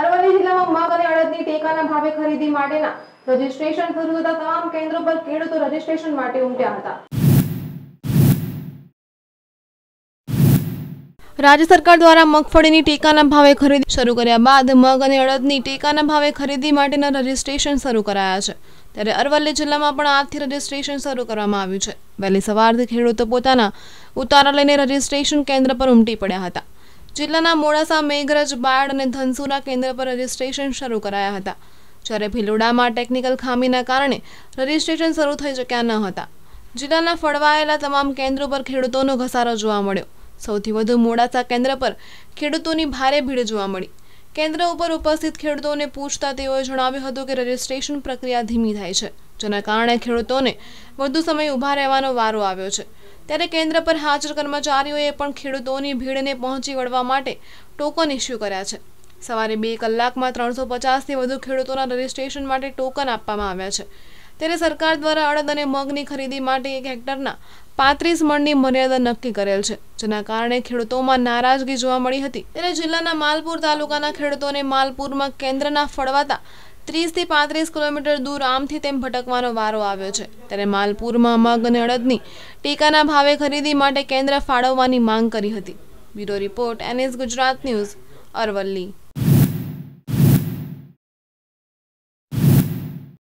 અરવલ્લી જિલ્લામાં મગ અડદની ટેકાના ભાવે ખરીદી માટેના રજીસ્ટ્રેશન શરૂ થતા તમામ કેન્દ્રો પર ખેડૂતો રજીસ્ટ્રેશન માટે ઉમટ્યા હતા. રાજ્ય સરકાર દ્વારા મગફળીની ટેકાના ભાવે ખરીદી શરૂ કર્યા બાદ મગ અને અડદની ટેકાના ભાવે ખરીદી માટેના રજીસ્ટ્રેશન શરૂ કરાયા છે. ત્યારે અરવલ્લી જિલ્લામાં પણ આજથી રજીસ્ટ્રેશન શરૂ કરવામાં આવ્યું છે. વહેલી સવારથી ખેડૂતો પોતાના ઉતારા લઈને રજીસ્ટ્રેશન કેન્દ્ર પર ઉમટી પડ્યા હતા. જિલ્લાના મોડાસા, મેઘરજ બાળ અને ધનસુરા કેન્દ્ર પર રજીસ્ટ્રેશન શરૂ કરાયા હતા. જ્યારે ભિલોડામાં ટેકનિકલ ખામીના કારણે રજીસ્ટ્રેશન શરૂ થઈ ચૂક્યા ન હતા. જિલ્લાના ફળવાયેલા તમામ કેન્દ્રો પર ખેડૂતોનો ઘસારો જોવા મળ્યો. સૌથી વધુ મોડાસા કેન્દ્ર પર ખેડૂતોની ભારે ભીડ જોવા મળી. કેન્દ્ર ઉપર ઉપસ્થિત ખેડૂતોને પૂછતા તેઓએ જણાવ્યું હતું કે રજીસ્ટ્રેશન પ્રક્રિયા ધીમી થાય છે, જેના કારણે ખેડૂતોને વધુ સમય ઊભા રહેવાનો વારો આવ્યો છે. ત્યારે કેન્દ્ર પર હાજર કર્મચારીઓએ પણ ખેડૂતોની ભીડને પહોંચી વળવા માટે ટોકન ઇસ્યુ કર્યા છે. સવારે બે કલાકમાં ત્રણસો પચાસથી વધુ ખેડૂતોના રજીસ્ટ્રેશન માટે ટોકન આપવામાં આવ્યા છે. ત્યારે સરકાર દ્વારા અડદ અને મગની ખરીદી માટે એક હેક્ટરના પાંત્રીસ મણની મર્યાદા નક્કી કરેલ છે. જેના કારણે ખેડૂતોમાં નારાજગી જોવા મળી હતી. ત્યારે જિલ્લાના માલપુર તાલુકાના ખેડૂતોને માલપુરમાં કેન્દ્રના ફળવાતા ત્રીસથી પાંત્રીસ કિલોમીટર દૂર આમથી તેમ ભટકવાનો વારો આવ્યો છે. ત્યારે માલપુરમાં મગ અને અડદની ટેકાના ભાવે ખરીદી માટે કેન્દ્ર ફાળવવાની માંગ કરી હતી. Bureau report NS Gujarat news Aravalli.